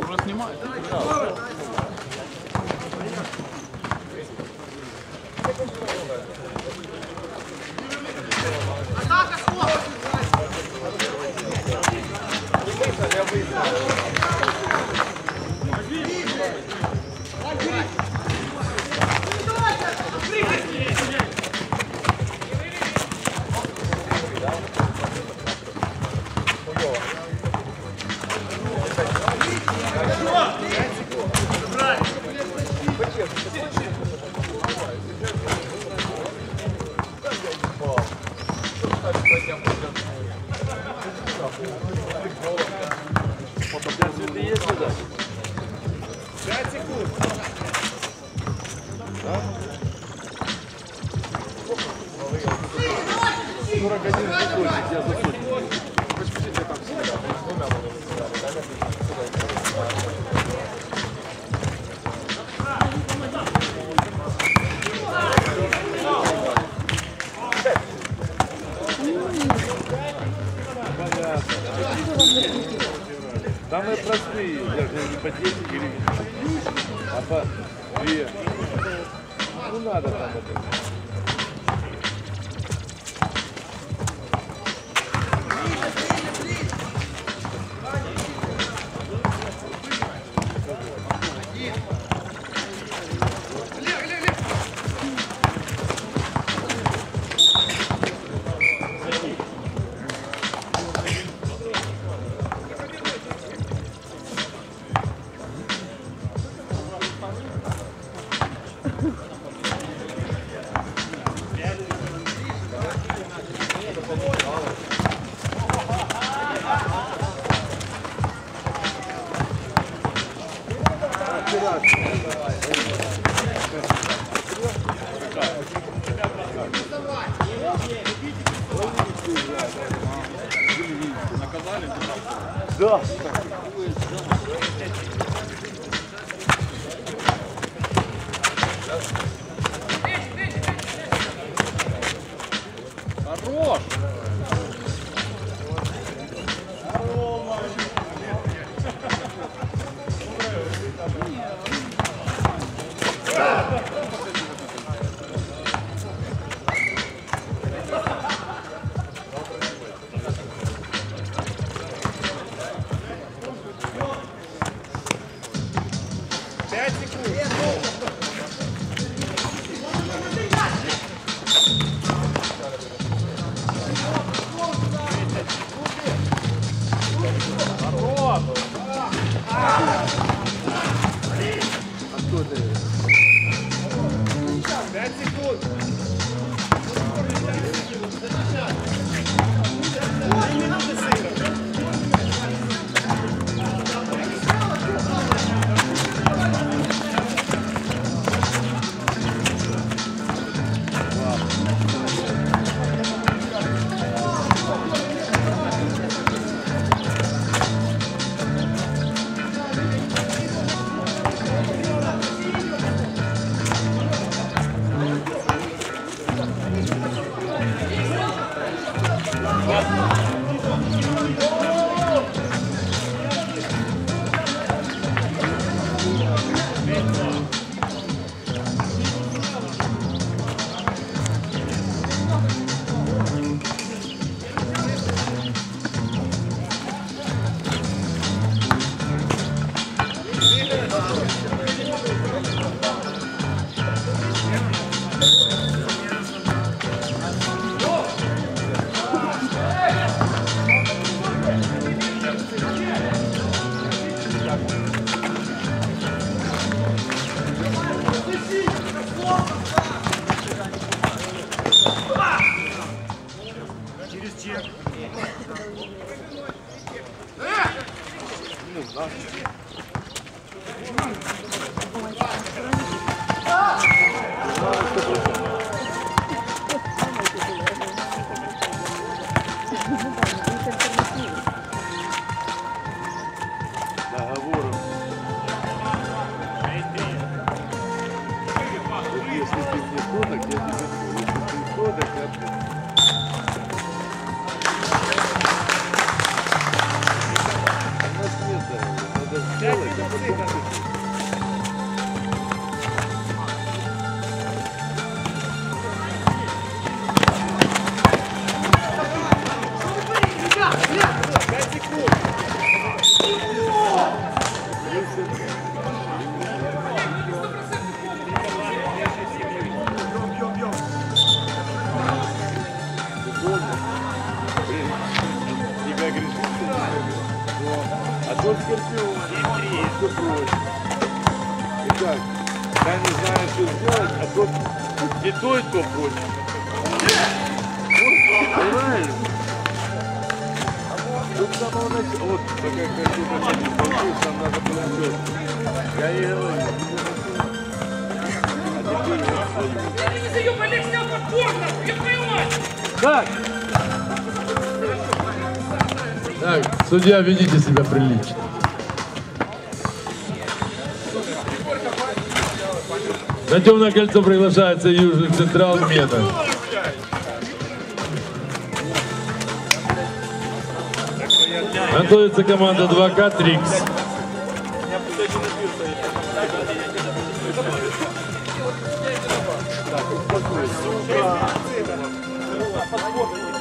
Уже снимает. Самые простые, даже не по 10 гривен, а по 2. 分ぐらだったんだけど。Да. Хорош! Пять секунд. Пять секунд. な。Gracias. Я не знаю, что сделать, а тот и то, и то против. Понимаешь? Тут с самого начала, вот такая красивая там надо все. Я говорю, а теперь вот не заеб, Олег снял нахуй, я твою мать! Так, Так, судья, ведите себя прилично. На темное кольцо приглашается Южный Централ Мета. Готовится команда 2К Трикс. Пять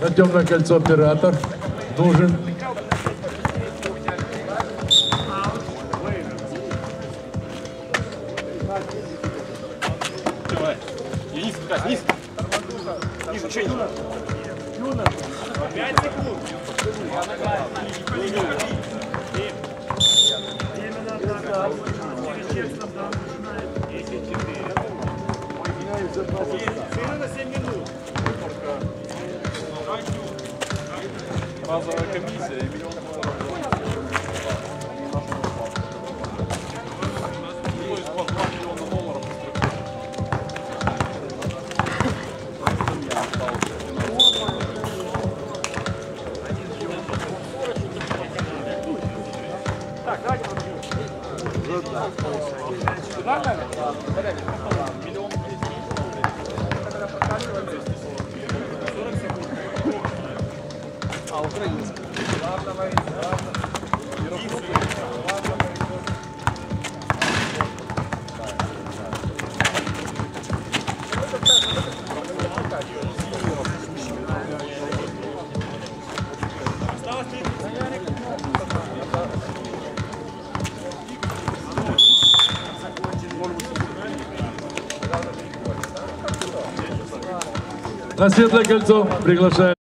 На темное кольцо оператор нужен. Низ. Низ, ничего не надо. Пять секунд. Сыграно 7 минут. разовая комиссия и миллион Ну, 30 На светлое кольцо приглашаю.